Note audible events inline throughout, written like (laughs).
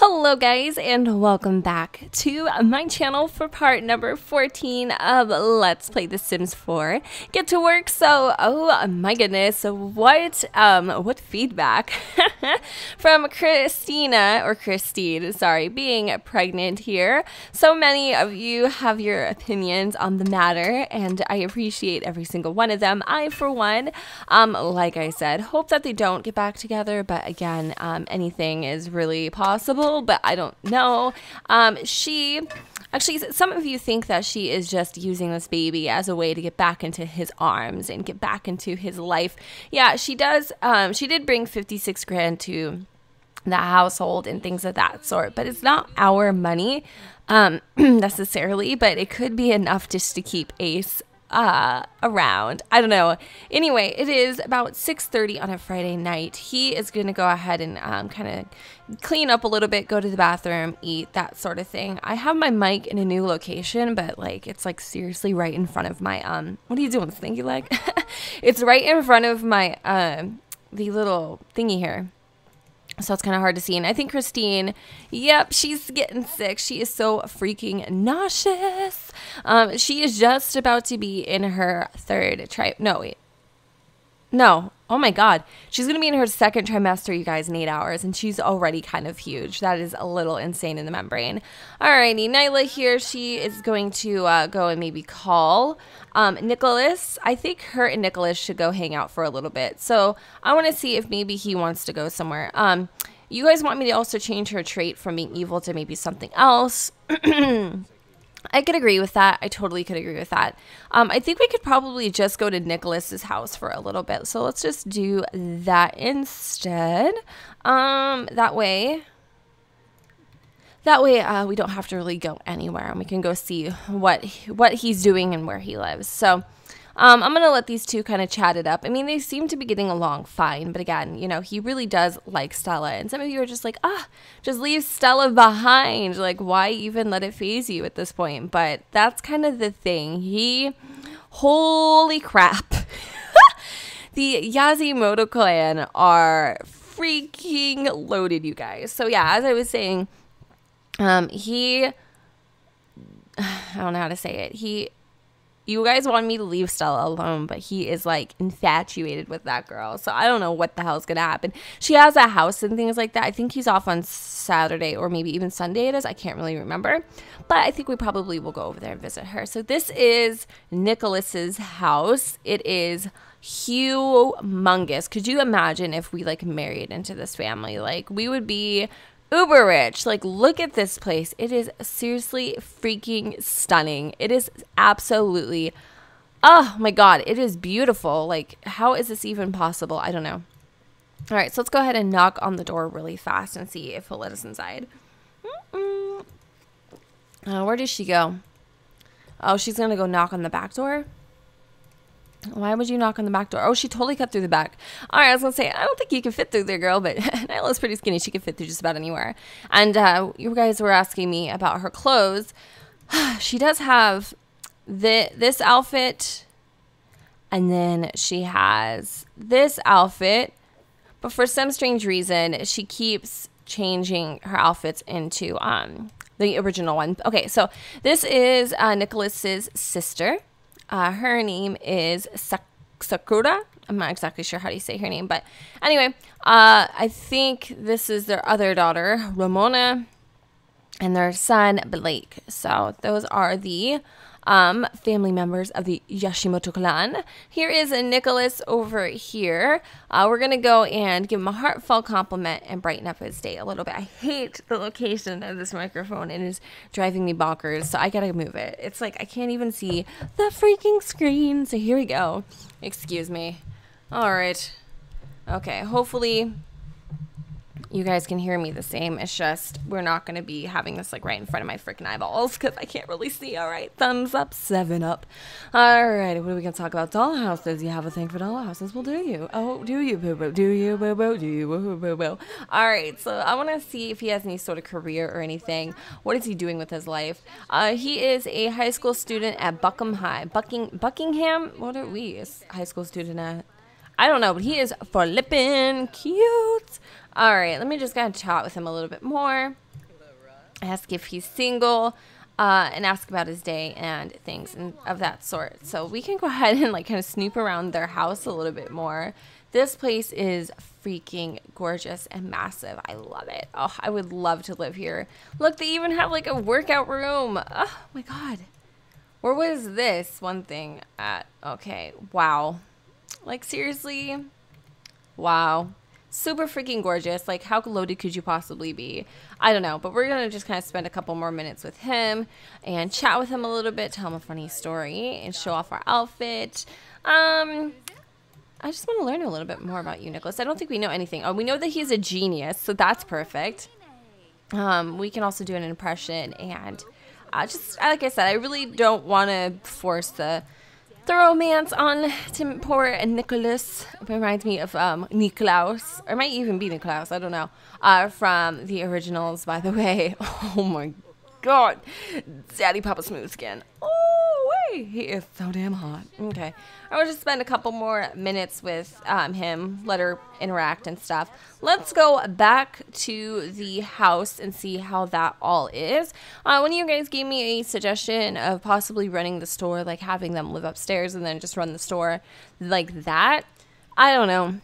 Hello guys and welcome back to my channel for part number 14 of Let's Play The Sims 4. Get to work so oh my goodness what um what feedback (laughs) from Christina or Christine sorry being pregnant here. So many of you have your opinions on the matter and I appreciate every single one of them. I for one um like I said hope that they don't get back together but again um anything is really possible but I don't know. Um, she actually some of you think that she is just using this baby as a way to get back into his arms and get back into his life yeah she does um, she did bring 56 grand to the household and things of that sort but it's not our money um, (clears throat) necessarily but it could be enough just to keep ace uh, around. I don't know. Anyway, it is about 6:30 on a Friday night. He is going to go ahead and um, kind of clean up a little bit, go to the bathroom, eat, that sort of thing. I have my mic in a new location, but like it's like seriously right in front of my um what are you doing, stinky leg? (laughs) it's right in front of my um the little thingy here so it's kind of hard to see. And I think Christine, yep, she's getting sick. She is so freaking nauseous. Um, she is just about to be in her third tri. No, wait. No. Oh my God. She's going to be in her second trimester, you guys, in eight hours. And she's already kind of huge. That is a little insane in the membrane. Alrighty. Nylah here. She is going to uh, go and maybe call um, Nicholas. I think her and Nicholas should go hang out for a little bit. So I want to see if maybe he wants to go somewhere. Um, you guys want me to also change her trait from being evil to maybe something else. (clears throat) I could agree with that. I totally could agree with that. Um, I think we could probably just go to Nicholas's house for a little bit. So let's just do that instead. Um, that way, that way uh, we don't have to really go anywhere, and we can go see what what he's doing and where he lives. So um, I'm going to let these two kind of chat it up. I mean, they seem to be getting along fine, but again, you know, he really does like Stella. And some of you are just like, ah, just leave Stella behind. Like, why even let it phase you at this point? But that's kind of the thing. He, holy crap. (laughs) the Yazimoto clan are freaking loaded, you guys. So, yeah, as I was saying, um, he, (sighs) I don't know how to say it. He you guys want me to leave Stella alone, but he is like infatuated with that girl. So I don't know what the hell's gonna happen. She has a house and things like that. I think he's off on Saturday or maybe even Sunday it is. I can't really remember. But I think we probably will go over there and visit her. So this is Nicholas's house. It is humongous. Could you imagine if we like married into this family? Like we would be uber rich. Like, look at this place. It is seriously freaking stunning. It is absolutely, oh my God, it is beautiful. Like, how is this even possible? I don't know. All right, so let's go ahead and knock on the door really fast and see if he'll let us inside. Uh, where does she go? Oh, she's going to go knock on the back door. Why would you knock on the back door? Oh, she totally cut through the back. All right, I was gonna say I don't think you can fit through there, girl, but (laughs) Nylah's pretty skinny. She can fit through just about anywhere. And uh, you guys were asking me about her clothes. (sighs) she does have the this outfit, and then she has this outfit. But for some strange reason, she keeps changing her outfits into um the original one. Okay, so this is uh, Nicholas's sister. Uh, her name is Sak- Sakura. I'm not exactly sure how you say her name, but anyway, uh, I think this is their other daughter, Ramona, and their son, Blake. So those are the um, family members of the Yashimoto clan. Here is Nicholas over here. Uh, we're going to go and give him a heartfelt compliment and brighten up his day a little bit. I hate the location of this microphone. It is driving me bonkers, so I got to move it. It's like I can't even see the freaking screen. So here we go. Excuse me. All right. Okay, hopefully you guys can hear me the same. It's just we're not going to be having this like right in front of my freaking eyeballs (laughs) because I can't really see. All right, thumbs up, seven up. All right, what are we going to talk about? Dollhouses. You have a thing for dollhouses? Well, do you? Oh, do you, boo boo? Do you, boo boo? Do you, boo boo boo? All right, so I want to see if he has any sort of career or anything. What is he doing with his life? Uh, he is a high school student at Buckham High. Bucking Buckingham. What are we? A high school student at? I don't know, but he is flipping cute. All right, let me just kind of chat with him a little bit more. Ask if he's single, uh, and ask about his day and things and of that sort. So we can go (laughs) ahead and like kind of snoop around their house a little bit more. This place is freaking gorgeous and massive. I love it. Oh, I would love to live here. Look, they even have like a workout room. Oh my god. Where was this one thing at? Okay, wow. Like seriously? Wow super freaking gorgeous. Like, how loaded could you possibly be? I don't know, but we're gonna just kind of spend a couple more minutes with him and chat with him a little bit, tell him a funny story, and show off our outfit. Um, I just want to learn a little bit more about you, Nicholas. I don't think we know anything. Oh, we know that he's a genius, so that's perfect. Um, we can also do an impression, and uh, just like I said, I really don't want to force the the romance on Tim Poor and Nicholas reminds me of um, Niklaus, or might even be Niklaus, I don't know, uh, from the originals, by the way. (laughs) Oh my god, Daddy Papa Smooth Skin. He is so damn hot. Okay, I will just spend a couple more minutes with um, him, let her interact and stuff. Let's go back to the house and see how that all is. Uh, one of you guys gave me a suggestion of possibly running the store, like having them live upstairs and then just run the store like that. I don't know.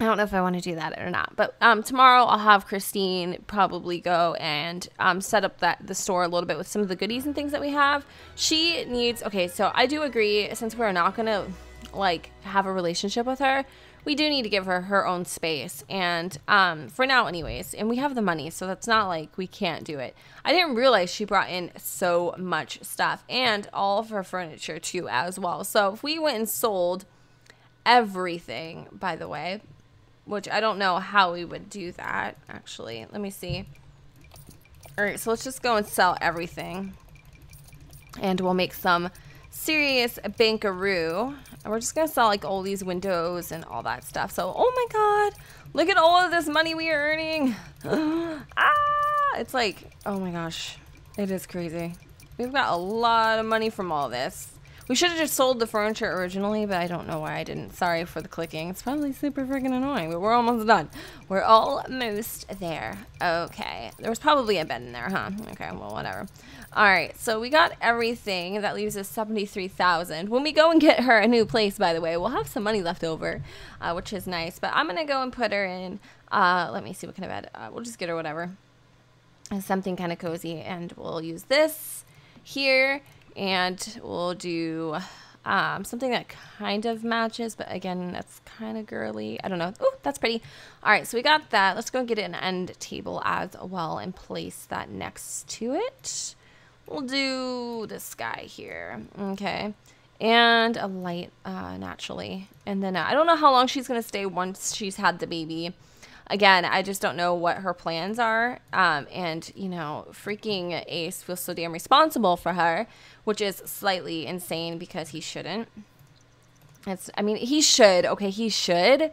I don't know if I want to do that or not. But um, tomorrow I'll have Christine probably go and um, set up that the store a little bit with some of the goodies and things that we have. She needs okay, so I do agree since we're not gonna like have a relationship with her, we do need to give her her own space and um, for now anyways and we have the money so that's not like we can't do it i didn't realize she brought in so much stuff and all of her furniture too as well so if we went and sold everything by the way which I don't know how we would do that, actually. Let me see. All right, so let's just go and sell everything. And we'll make some serious bankaroo. And we're just going to sell, like, all these windows and all that stuff. So, oh my god, look at all of this money we are earning. (gasps) ah, it's like, oh my gosh, it is crazy. We've got a lot of money from all this. We should have just sold the furniture originally, but I don't know why I didn't. Sorry for the clicking. It's probably super freaking annoying, but we're almost done. We're almost there. Okay. There was probably a bed in there, huh? Okay, well, whatever. All right, so we got everything. That leaves us 73000 When we go and get her a new place, by the way, we'll have some money left over, uh, which is nice. But I'm going to go and put her in, uh, let me see what kind of bed. Uh, we'll just get her whatever. Something kind of cozy, and we'll use this here and we'll do um, something that kind of matches, but again, that's kind of girly. I don't know. Oh, that's pretty. All right, so we got that. Let's go get an end table as well and place that next to it. We'll do this guy here. Okay. And a light, uh, naturally. And then uh, I don't know how long she's going to stay once she's had the baby again, I just don't know what her plans are. Um, and, you know, freaking Ace feels so damn responsible for her, which is slightly insane because he shouldn't. It's, I mean, he should, okay, he should,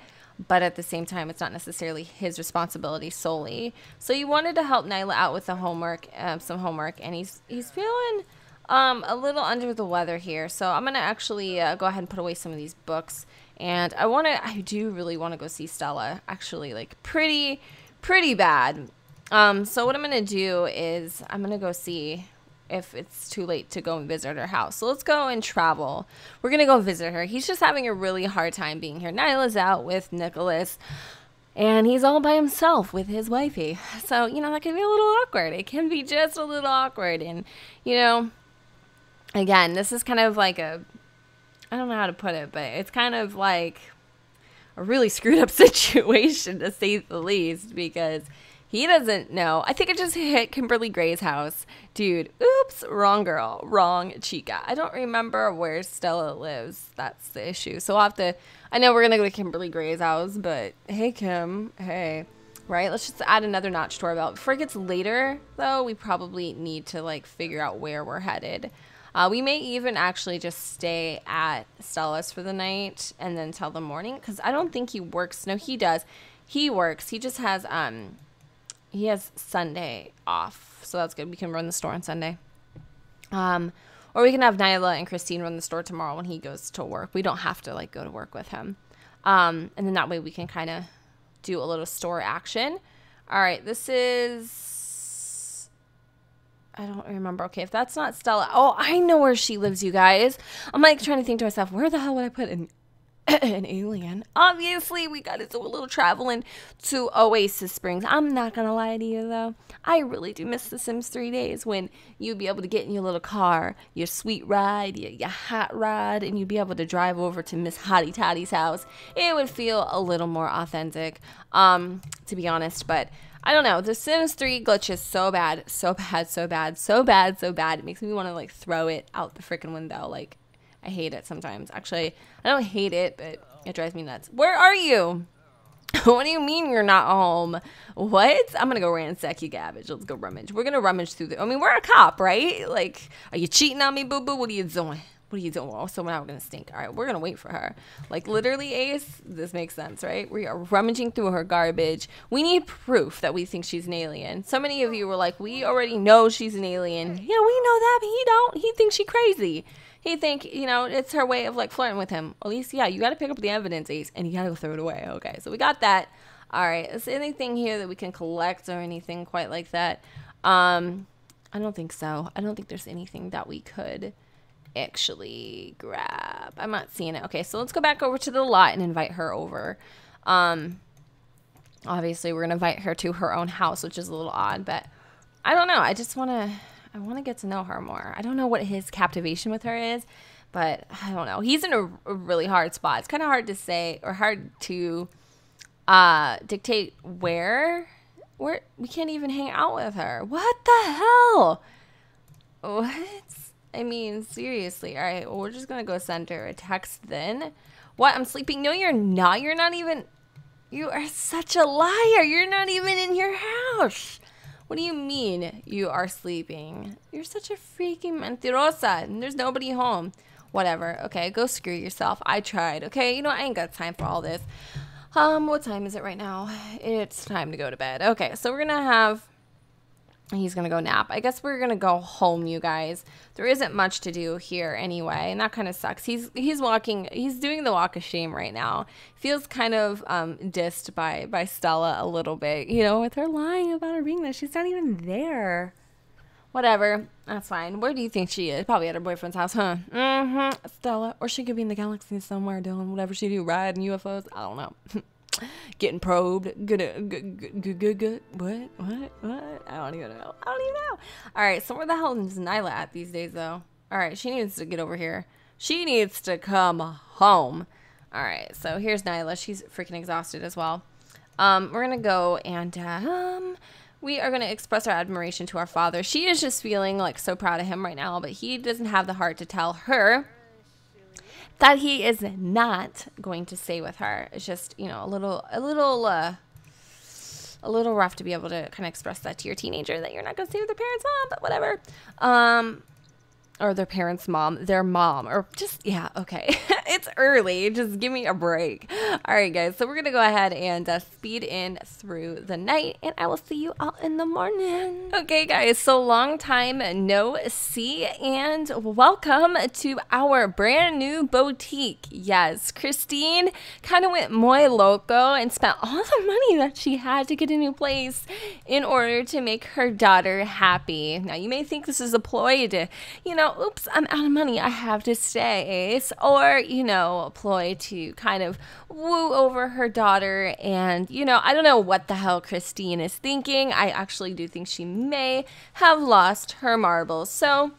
but at the same time, it's not necessarily his responsibility solely. So you wanted to help Nylah out with the homework, um, some homework, and he's he's feeling um, a little under the weather here. So I'm gonna actually uh, go ahead and put away some of these books and I want to, I do really want to go see Stella, actually, like pretty, pretty bad. Um, so what I'm going to do is I'm going to go see if it's too late to go and visit her house. So let's go and travel. We're going to go visit her. He's just having a really hard time being here. Nylah's out with Nicholas and he's all by himself with his wifey. So, you know, that can be a little awkward. It can be just a little awkward. And, you know, again, this is kind of like a I don't know how to put it, but it's kind of like a really (laughs) screwed up (laughs) situation to say the least because he doesn't know. I think it just hit Kimberly Gray's house. Dude, oops, wrong girl, wrong chica. I don't remember where Stella lives. That's the issue. So I'll have to, I know we're going to go to Kimberly Gray's house, but hey, Kim, hey. Right, let's just add another notch to our belt. Before it gets later, though, we probably need to like figure out where we're headed. Uh, we may even actually just stay at Stella's for the night and then till the morning because I don't think he works. No, he does. He works. He just has um, he has Sunday off, so that's good. We can run the store on Sunday. Um, or we can have Nylah and Christine run the store tomorrow when he goes to work. We don't have to like go to work with him. Um, and then that way we can kind of do a little store action. All right, this is. I don't remember. Okay, if that's not Stella. Oh, I know where she lives, you guys. I'm like trying to think to myself, where the hell would I put an (clears throat) an alien. Obviously, we got to do a little traveling to Oasis Springs. I'm not going to lie to you, though. I really do miss The Sims 3 days when you'd be able to get in your little car, your sweet ride, your, your hot ride, and you'd be able to drive over to Miss Hottie Tottie's house. It would feel a little more authentic, um, to be honest, but. I don't know. The Sims 3 glitches so bad, so bad, so bad, so bad, so bad. It makes me want to like throw it out the freaking window. Like I hate it sometimes. Actually, I don't hate it, but it drives me nuts. Where are you? (laughs) what do you mean you're not home? What? I'm gonna go ransack you, garbage. Let's go rummage. We're gonna rummage through the. I mean, we're a cop, right? Like, are you cheating on me, boo boo? What are you doing? What are you doing? Oh, so now we're gonna stink. All right, we're gonna wait for her. Like literally, Ace. This makes sense, right? We are rummaging through her garbage. We need proof that we think she's an alien. So many of you were like, "We already know she's an alien." Yeah, we know that, but he don't. He thinks she crazy he think you know it's her way of like flirting with him. At least, yeah, you got to pick up the evidence, Ace, and you got to go throw it away. Okay, so we got that. All right, is anything here that we can collect or anything quite like that? Um, I don't think so. I don't think there's anything that we could actually grab. I'm not seeing it. Okay, so let's go back over to the lot and invite her over. Um, obviously, we're gonna invite her to her own house, which is a little odd, but I don't know. I just want to I want to get to know her more. I don't know what his captivation with her is, but I don't know. He's in a, a really hard spot. It's kind of hard to say or hard to uh, dictate where where we can't even hang out with her. What the hell? What? I mean, seriously. All right, well, we're just gonna go send her a text then. What? I'm sleeping. No, you're not. You're not even. You are such a liar. You're not even in your house. What do you mean you are sleeping? You're such a freaking mentirosa and there's nobody home. Whatever. Okay, go screw yourself. I tried. Okay, you know, I ain't got time for all this. Um, what time is it right now? It's time to go to bed. Okay, so we're gonna have he's gonna go nap. I guess we're gonna go home, you guys. There isn't much to do here anyway, and that kind of sucks. He's he's walking, he's doing the walk of shame right now. Feels kind of um, dissed by by Stella a little bit, you know, with her lying about her being there. She's not even there. Whatever, that's fine. Where do you think she is? Probably at her boyfriend's house, huh? Mm-hmm. Stella, or she could be in the galaxy somewhere doing whatever she do, riding UFOs. I don't know. (laughs) getting probed. Good. What? What? What? I don't even know. I don't even know. All right. So where the hell is Nylah at these days, though? All right. She needs to get over here. She needs to come home. All right. So here's Nylah. She's freaking exhausted as well. Um, we're gonna go and um, we are gonna express our admiration to our father. She is just feeling like so proud of him right now, but he doesn't have the heart to tell her that he is not going to stay with her. It's just, you know, a little, a little, uh, a little rough to be able to kind of express that to your teenager that you're not going to stay with their parents' mom, but whatever. Um, or their parents' mom, their mom, or just, yeah, okay. (laughs) it's early. Just give me a break. All right, guys. So we're going to go ahead and uh, speed in through the night, and I will see you all in the morning. Okay, guys. So long time no see, and welcome to our brand new boutique. Yes, Christine kind of went muy loco and spent all the money that she had to get a new place in order to make her daughter happy. Now, you may think this is a ploy to, you know, know, oops, I'm out of money. I have to stay. Or, you know, ploy to kind of woo over her daughter. And, you know, I don't know what the hell Christine is thinking. I actually do think she may have lost her marbles. So,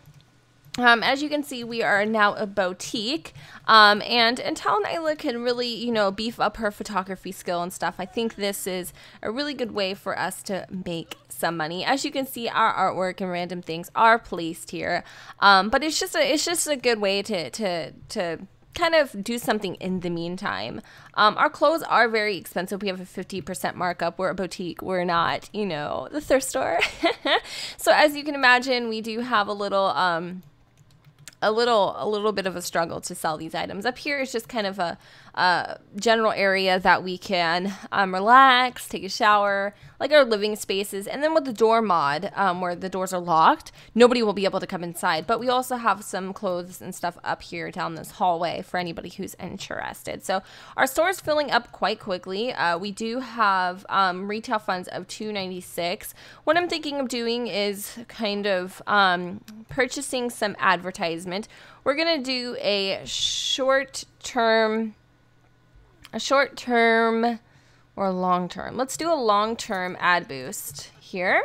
um, as you can see, we are now a boutique. Um, and until Nylah can really, you know, beef up her photography skill and stuff, I think this is a really good way for us to make some money. As you can see, our artwork and random things are placed here. Um, but it's just a, it's just a good way to, to, to kind of do something in the meantime. Um, our clothes are very expensive. We have a 50% markup. We're a boutique. We're not, you know, the thrift store. (laughs) so as you can imagine, we do have a little, um, a little a little bit of a struggle to sell these items. Up here is just kind of a uh, general area that we can um, relax, take a shower, like our living spaces. And then with the door mod, um, where the doors are locked, nobody will be able to come inside. But we also have some clothes and stuff up here down this hallway for anybody who's interested. So our store is filling up quite quickly. Uh, we do have um, retail funds of 296. What I'm thinking of doing is kind of um, purchasing some advertisement. We're gonna do a short term a short term or long term. Let's do a long term ad boost here.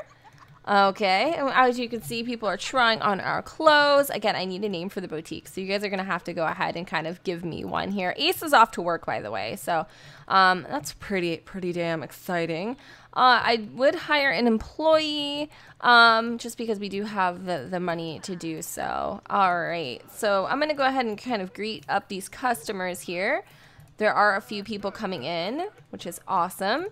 Okay, as you can see, people are trying on our clothes. Again, I need a name for the boutique, so you guys are to have to go ahead and kind of give me one here. Ace is off to work, by the way, so um, that's pretty, pretty damn exciting. Uh, I would hire an employee um, just because we do have the, the money to do so. All right, so I'm to go ahead and kind of greet up these customers here. There are a few people coming in, which is awesome.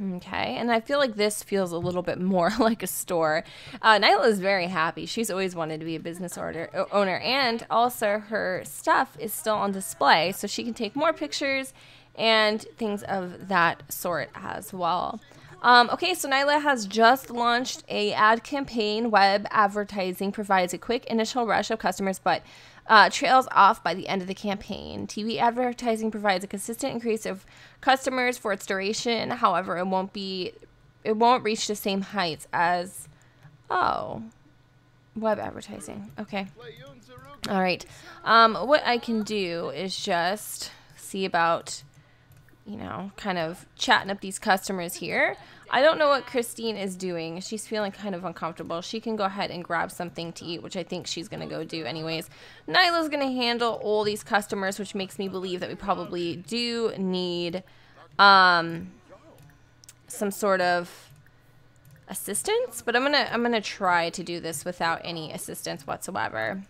Okay, and I feel like this feels a little bit more (laughs) like a store. Uh, Nylah is very happy. She's always wanted to be a business order, owner, and also her stuff is still on display, so she can take more pictures and things of that sort as well. Um, okay, so Nylah has just launched a ad campaign. Web advertising provides a quick initial rush of customers, but uh, trails off by the end of the campaign. TV advertising provides a consistent increase of customers for its duration. However, it won't be it won't reach the same heights as oh web advertising. Okay. All right. Um, what I can do is just see about you know kind of chatting up these customers here. I don't know what Christine is doing. She's feeling kind of uncomfortable. She can go ahead and grab something to eat, which I think she's going to go do anyways. Nylah's going to handle all these customers, which makes me believe that we probably do need um, some sort of assistance, but I'm going to I'm going to try to do this without any assistance whatsoever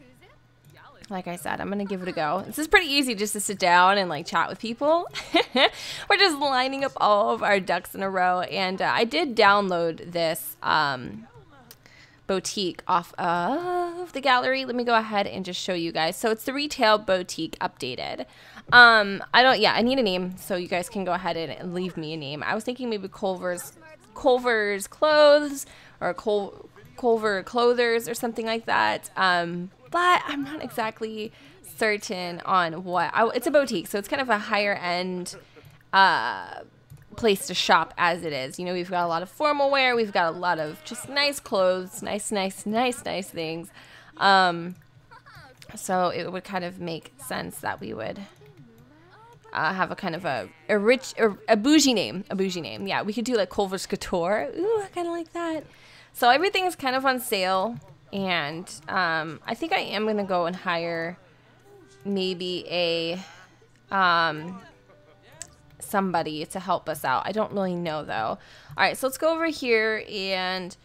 like I said, I'm gonna give it a go. This is pretty easy just to sit down and like chat with people. (laughs) We're just lining up all of our ducks in a row, and uh, I did download this um, boutique off of the gallery. Let me go ahead and just show you guys. So it's the retail boutique updated. Um, I don't. Yeah, I need a name, so you guys can go ahead and leave me a name. I was thinking maybe Culver's Culver's clothes or Col Culver clothers or something like that. Um, but I'm not exactly certain on what. I, it's a boutique, so it's kind of a higher end uh, place to shop as it is. You know, we've got a lot of formal wear, we've got a lot of just nice clothes, nice, nice, nice, nice things. Um, so it would kind of make sense that we would uh, have a kind of a, a rich, a, a bougie name. A bougie name. Yeah, we could do like Culver's Couture. Ooh, I kind of like that. So everything is kind of on sale. And um, I think I am going to go and hire maybe a um, somebody to help us out. I don't really know though. All right, so let's go over here and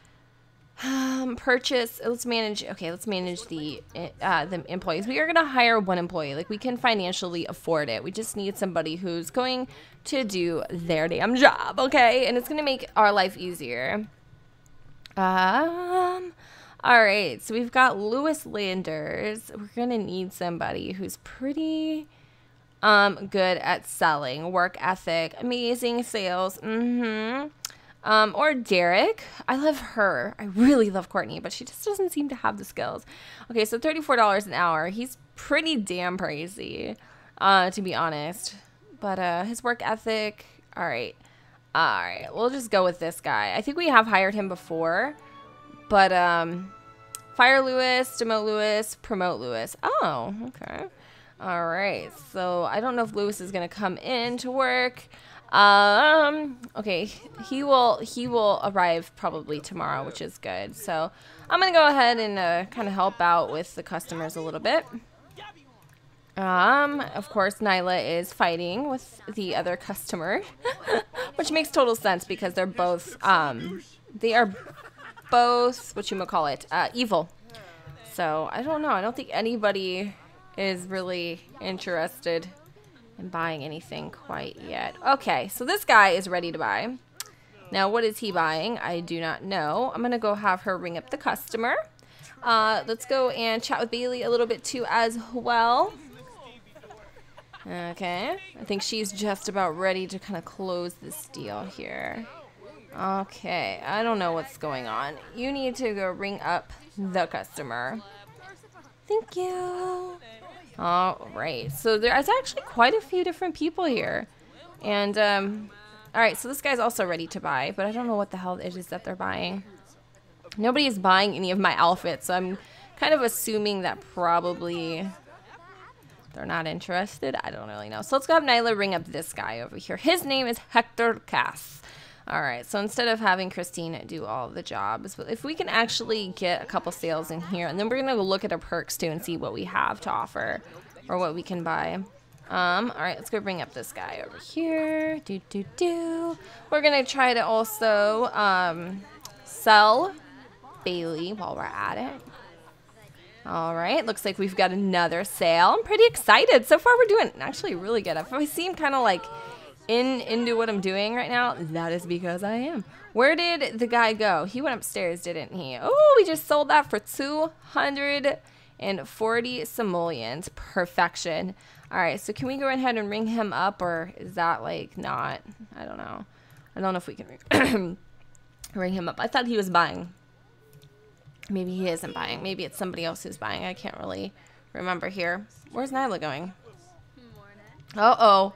um, purchase. Let's manage. Okay, let's manage the uh, the employees. We are gonna hire one employee. Like we can financially afford it. We just need somebody who's going to do their damn job. Okay, and it's gonna make our life easier. Um. All right, so we've got Lewis Landers. We're gonna need somebody who's pretty um good at selling, work ethic, amazing sales. Mm-hmm. Um, or Derek. I love her. I really love Courtney, but she just doesn't seem to have the skills. Okay, so $34 an hour. He's pretty damn crazy, uh, to be honest. But uh, his work ethic, all right. All right, we'll just go with this guy. I think we have hired him before. But um, fire Lewis, demote Lewis, promote Lewis. Oh, okay. All right. So I don't know if Lewis is gonna come in to work. Um. Okay. He will. He will arrive probably tomorrow, which is good. So I'm gonna go ahead and uh, kind of help out with the customers a little bit. Um, of course, Nylah is fighting with the other customer, (laughs) which makes total sense because they're both, um, they are both what you call it, uh, evil. So I don't know. I don't think anybody is really interested in buying anything quite yet. Okay, so this guy is ready to buy. Now, what is he buying? I do not know. I'm gonna go have her ring up the customer. Uh, let's go and chat with Bailey a little bit too as well. Okay. I think she's just about ready to kind of close this deal here. Okay. I don't know what's going on. You need to go ring up the customer. Thank you. All right. So there's actually quite a few different people here. And, um, all right. So this guy's also ready to buy, but I don't know what the hell it is that they're buying. Nobody is buying any of my outfits, so I'm kind of assuming that probably they're not interested. I don't really know. So let's go have Nylah ring up this guy over here. His name is Hector Cass. All right, so instead of having Christine do all the jobs, if we can actually get a couple sales in here, and then we're gonna look at our perks too and see what we have to offer or what we can buy. Um, all right, let's go bring up this guy over here. Do, do, do. We're gonna try to also um, sell Bailey while we're at it. All right, looks like we've got another sale. I'm pretty excited. So far, we're doing actually really good. If I seem kind of like in into what I'm doing right now, that is because I am. Where did the guy go? He went upstairs, didn't he? Oh, we just sold that for 240 simoleons. Perfection. All right, so can we go ahead and ring him up, or is that like not? I don't know. I don't know if we can (clears throat) ring him up. I thought he was buying. Maybe he isn't buying. Maybe it's somebody else who's buying. I can't really remember here. Where's Nylah going? Uh-oh.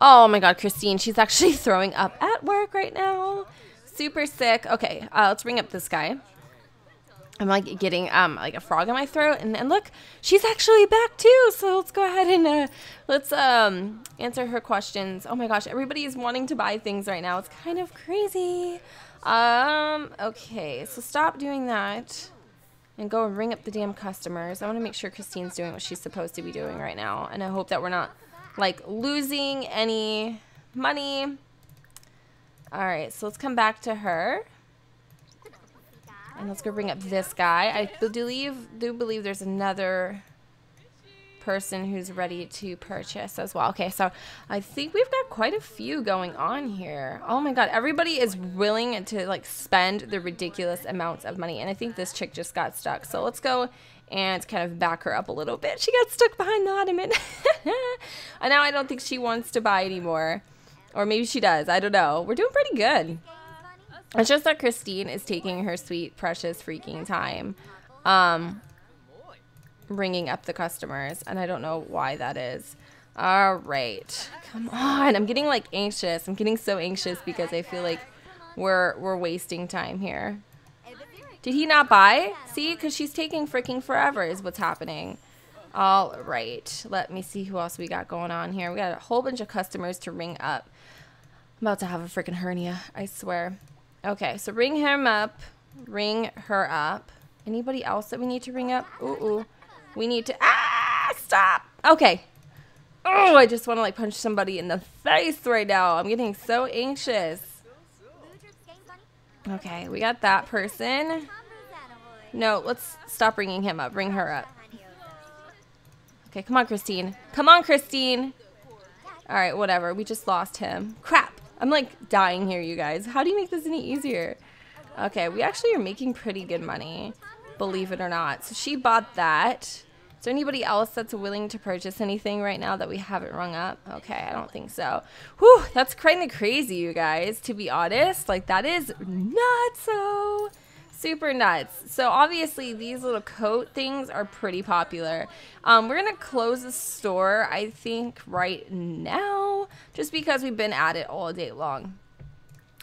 Oh my god, Christine. She's actually (laughs) throwing up at work right now. Super sick. Okay, uh, let's bring up this guy. I'm like getting um like a frog in my throat and, and look she's actually back too so let's go ahead and uh, let's um answer her questions oh my gosh everybody is wanting to buy things right now it's kind of crazy um, okay, so stop doing that and go and ring up the damn customers. I want to make sure Christine's doing what she's supposed to be doing right now. And I hope that we're not, like, losing any money. All right, so let's come back to her. And let's go bring up this guy. I believe, do believe there's another person who's ready to purchase as well. Okay, so I think we've got quite a few going on here. Oh my god, everybody is willing to like spend the ridiculous amounts of money. And I think this chick just got stuck. So let's go and kind of back her up a little bit. She got stuck behind the ottoman. (laughs) and now I don't think she wants to buy anymore. Or maybe she does. I don't know. We're doing pretty good. It's just that Christine is taking her sweet, precious, freaking time. Um, ringing up the customers, and I don't know why that is. All right, come on. I'm getting like anxious. I'm getting so anxious because I feel like we're we're wasting time here. Did he not buy? See, because she's taking freaking forever is what's happening. All right, let me see who else we got going on here. We got a whole bunch of customers to ring up. I'm about to have a freaking hernia, I swear. Okay, so ring him up. Ring her up. Anybody else that we need to ring up? Ooh, ooh. We need to... Ah! Stop! Okay. Oh, I just want to, like, punch somebody in the face right now. I'm getting so anxious. Okay, we got that person. No, let's stop bringing him up. Bring her up. Okay, come on, Christine. Come on, Christine. All right, whatever. We just lost him. Crap. I'm, like, dying here, you guys. How do you make this any easier? Okay, we actually are making pretty good money, believe it or not. So she bought that. Is there anybody else that's willing to purchase anything right now that we haven't rung up? Okay, I don't think so. Whew, that's kind of crazy, you guys, to be honest. Like, that is nuts so super nuts. So obviously these little coat things are pretty popular. Um, we're gonna close the store, I think, right now, just because we've been at it all day long.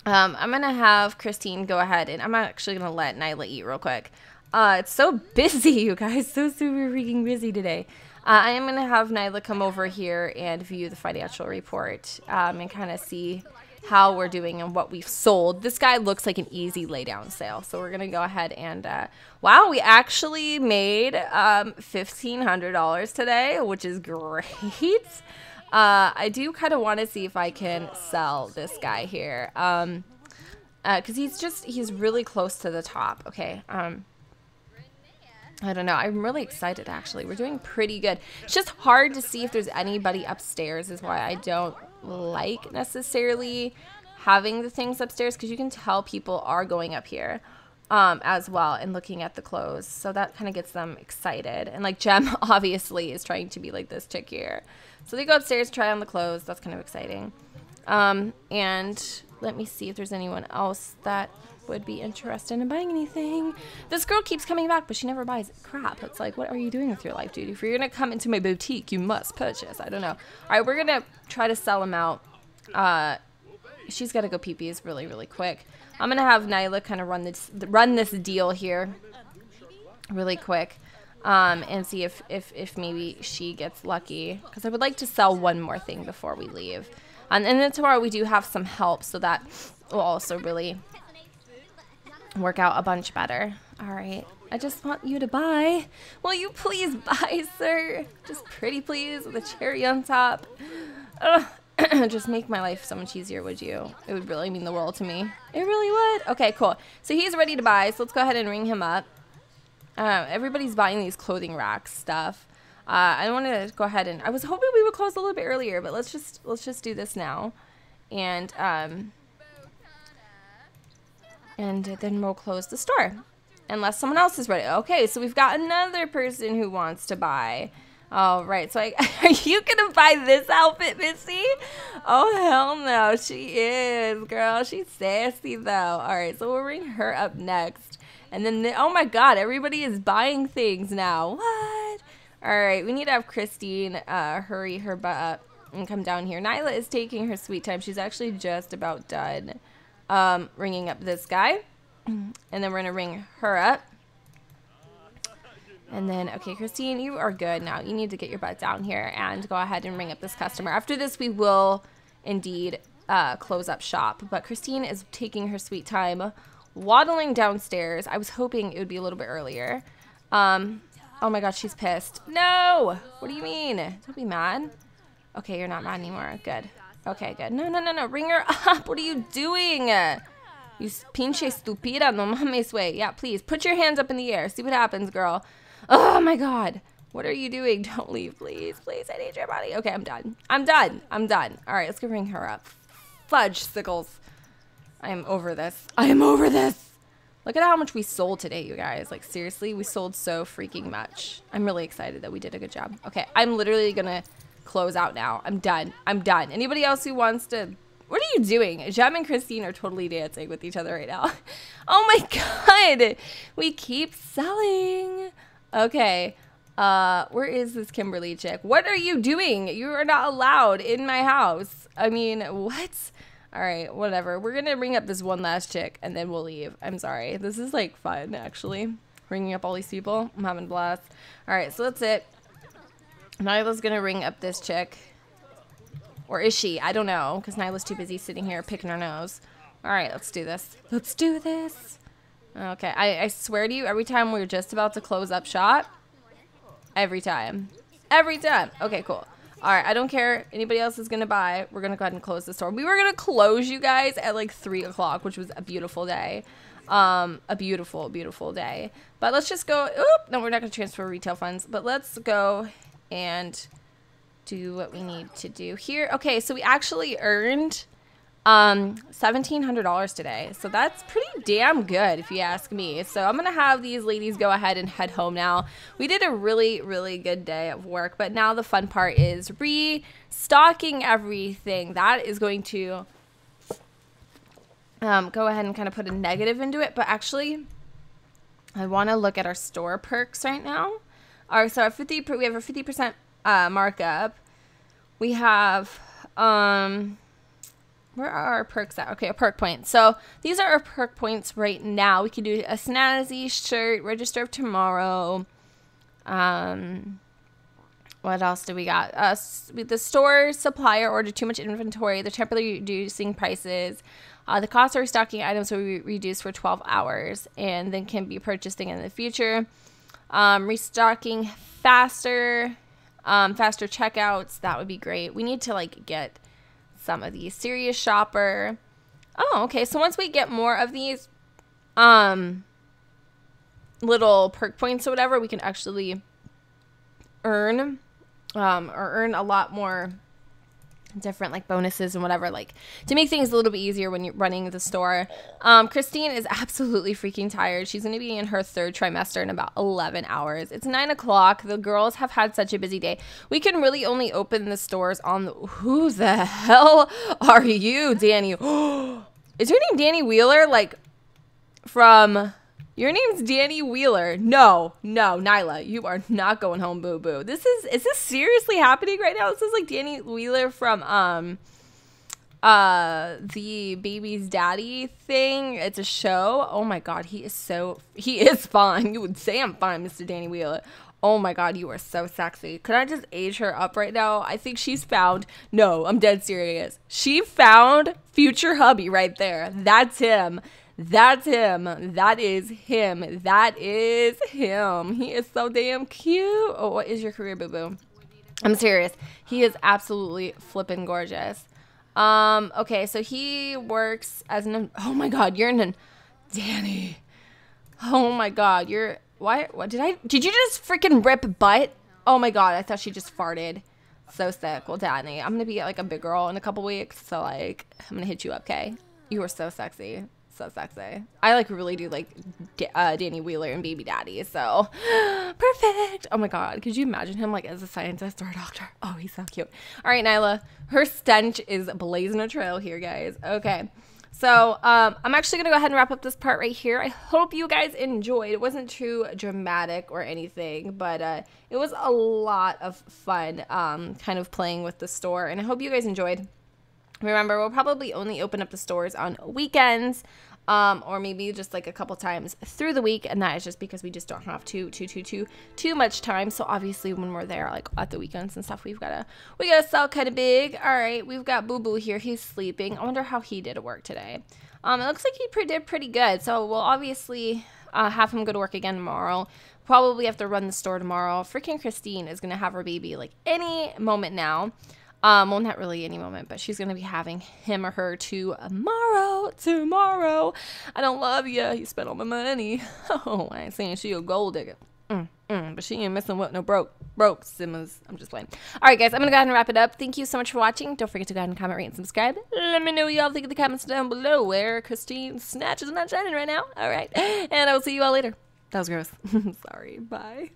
Um, I'm gonna have Christine go ahead and I'm actually gonna let Nylah eat real quick. Uh, it's so busy, (laughs) you guys. So super freaking busy today. Uh, I am going to have Nylah come over here and view the financial report um, and kind of see how we're doing and what we've sold. This guy looks like an easy laydown sale. So we're going to go ahead and, uh, wow, we actually made um, $1,500 today, which is great. (laughs) Uh, I do kind of want to see if I can sell this guy here. Um, because uh, he's just, he's really close to the top. Okay. Um, I don't know. I'm really excited actually. We're doing pretty good. It's just hard to see if there's anybody upstairs is why I don't like necessarily having the things upstairs because you can tell people are going up here. um, as well and looking at the clothes. So that kind of gets them excited. And like Jem (laughs) obviously is trying to be like this chick here. So they go upstairs, try on the clothes. That's kind of exciting. Um, and let me see if there's anyone else that would be interested in buying anything. This girl keeps coming back, but she never buys crap. It's like, what are you doing with your life, dude? If you're gonna come into my boutique, you must purchase. I don't know. All right, we're gonna try to sell them out. Uh, she's gotta go pee pees really, really quick. I'm gonna have Nylah kind of run this run this deal here, really quick. Um, and see if, if, if maybe she gets lucky. Because I would like to sell one more thing before we leave. And then tomorrow we do have some help, so that will also really work out a bunch better. All right. I just want you to buy. Will you please (laughs) buy, sir? Just pretty please with a cherry on top. Ugh. (clears throat) just make my life so much easier, would you? It would really mean the world to me. It really would. Okay, cool. So he's ready to buy, so let's go ahead and ring him up. Uh, everybody's buying these clothing rack stuff. Uh, I want to go ahead and I was hoping we would close a little bit earlier, but let's just let's just do this now, and um, and then we'll close the store unless someone else is ready. Okay, so we've got another person who wants to buy. All right, so I, (laughs) are you gonna buy this outfit, Missy? Oh hell no, she is, girl. She's sassy though. All right, so we'll ring her up next, and then the, oh my god, everybody is buying things now. What? All right, we need to have Christine uh, hurry her butt up and come down here. Nylah is taking her sweet time. She's actually just about done um, ringing up this guy. And then we're going to ring her up. And then, okay, Christine, you are good now. You need to get your butt down here and go ahead and ring up this customer. After this, we will indeed uh, close up shop. But Christine is taking her sweet time, waddling downstairs. I was hoping it would be a little bit earlier. Um, oh my god, she's pissed. No! What do you mean? Don't be mad. Okay, you're not mad anymore. Good. Okay, good. No, no, no, no. Ring her (laughs) up. What are you doing? You pinche stupida. No mames, way. Yeah, please. Put your hands up in the air. See what happens, girl. Oh, my God. What are you doing? (laughs) Don't leave, please. Please, I need your body. Okay, I'm done. I'm done. I'm done. All right, let's go ring her up. Fudge sickles. I am over this. I am over this. Look at how much we sold today, you guys. Like, seriously, we sold so freaking much. I'm really excited that we did a good job. Okay, I'm literally going to close out now. I'm done. I'm done. Anybody else who wants to... What are you doing? Jem and Christine are totally dancing with each other right now. (laughs) Oh my god! We keep selling. Okay. Uh, where is this Kimberly chick? What are you doing? You are not allowed in my house. I mean, what? All right, whatever. We're going to ring up this one last chick and then we'll leave. I'm sorry. This is like fun, actually. Ringing up all these people. I'm having a blast. All right, so that's it. Nylah's gonna ring up this chick. Or is she? I don't know, because Nylah's too busy sitting here picking her nose. Alright, let's do this. Let's do this. Okay, I, I swear to you, every time we're just about to close up shop, every time. Every time. Okay, cool. Alright, I don't care. Anybody else is gonna buy. We're gonna go ahead and close the store. We were gonna close you guys at like 3 o'clock, which was a beautiful day. Um, a beautiful, beautiful day. But let's just go. Oop, no, we're not gonna transfer retail funds. But let's go and do what we need to do here. Okay, so we actually earned um $1700 today. So that's pretty damn good if you ask me. So i'm gonna have these ladies go ahead and head home now. We did a really really good day of work but now the fun part is restocking everything. That is going to um, go ahead and kind of put a negative into it but actually i want to look at our store perks right now our so our 50 we have a 50% uh, markup. We have um where are our perks at? Okay, a perk point. So these are our perk points right now. We can do a snazzy shirt, register of tomorrow. Um, what else do we got? Uh, the store supplier ordered too much inventory. They're temporarily reducing prices. Uh, the cost of restocking items will be reduced for 12 hours and then can be purchased again in the future um, restocking faster, um, faster checkouts. That would be great. We need to like get some of these serious shopper. Oh, okay. So once we get more of these, um, little perk points or whatever, we can actually earn, um, or earn a lot more different like bonuses and whatever like to make things a little bit easier when you're running the store. Um, christine is (laughs) absolutely freaking tired. She's going to be in her third trimester in about 11 hours. It's 9 o'clock. The girls have had such a busy day. We can really only open the stores on the, who the hell are you danny? (gasps) Is your name danny wheeler? Like from your name's Danny Wheeler. No, no, Nylah, you are not going home, boo boo. This is is this seriously happening right now? This is like Danny Wheeler from um uh the baby's daddy thing. It's a show. Oh my god, he is so he is fine. (laughs) You would say I'm fine, Mr. Danny Wheeler. Oh my god, you are so sexy. Could I just age her up right now? I think she's found. No, I'm dead serious. She found future hubby right there. That's him. That's him. That is him. That is him. He is so damn cute. Oh, what is your career, boo boo? I'm serious. He is absolutely flipping gorgeous. Um, okay, so he works as an oh my god, you're an Danny. Oh my god, you're why what did I did you just freaking rip butt? Oh my god, I thought she just farted. So sick. Well, Danny, I'm gonna be like a big girl in a couple weeks, so like I'm gonna hit you up, okay? You are so sexy so sexy. I like really do like D- uh, Danny Wheeler and Baby Daddy. So (gasps) perfect. Oh my god, could you imagine him like as a scientist or a doctor? Oh, he's so cute. All right, Nylah, her stench is blazing a trail here, guys. Okay. So um, I'm actually gonna go ahead and wrap up this part right here. I hope you guys enjoyed. It wasn't too dramatic or anything, but uh, it was a lot of fun, um, kind of playing with the store, and I hope you guys enjoyed. Remember, we'll probably only open up the stores on weekends. Um, or maybe just like a couple times through the week, and that is just because we just don't have too too too too too much time. So obviously, when we're there, like at the weekends and stuff, we've gotta we gotta sell kind of big. All right, we've got Boo Boo here. He's sleeping. I wonder how he did at work today. Um, it looks like he pre did pretty good. So we'll obviously uh, have him go to work again tomorrow. Probably have to run the store tomorrow. Freaking Christine is gonna have her baby like any moment now. Um, well, not really any moment, but she's gonna be having him or her tomorrow. Tomorrow. I don't love you. You spent all my money. (laughs) Oh, I ain't saying she a gold digger. Mm, mm, but she ain't messing with no broke broke simmers. I'm just playing. All right, guys, I'm gonna go ahead and wrap it up. Thank you so much for watching. Don't forget to go ahead and comment, rate, and subscribe. Let me know what y'all think in the comments down below. Where Christine snatches not shining right now. All right, (laughs) and I will see you all later. That was gross. (laughs) Sorry. Bye.